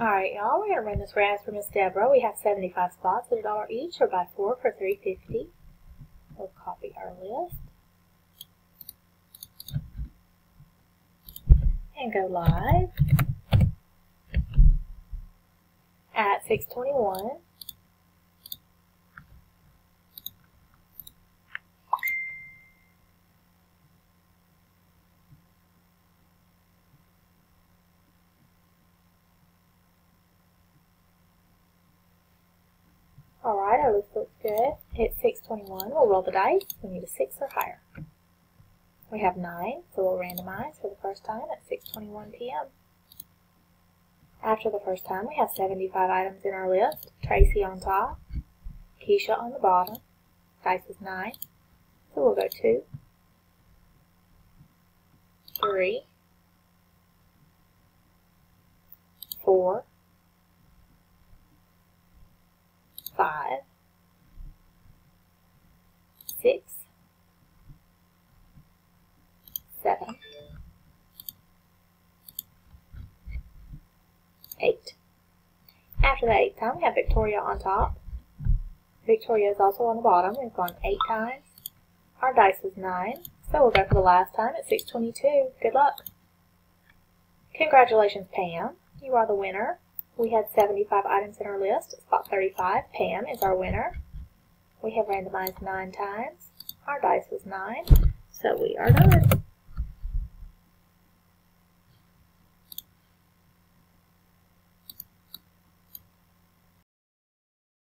Alright, y'all, we're going to run this raz for Miss Deborah. We have 75 spots at a dollar each or buy four for 350 We'll copy our list. And go live at 621. Alright, our looks good. It's 621. We'll roll the dice. We need a 6 or higher. We have 9, so we'll randomize for the first time at 6.21 p.m. After the first time, we have 75 items in our list. Tracy on top, Keisha on the bottom. Dice is 9, so we'll go 2, 3, 4, five, six, seven, eight. After the eighth time, we have Victoria on top. Victoria is also on the bottom. We've gone eight times. Our dice was nine, so we'll go for the last time at 622. Good luck. Congratulations, Pam. You are the winner. We had 75 items in our list. Spot 35, Pam is our winner. We have randomized 9 times. Our dice was 9, so we are done.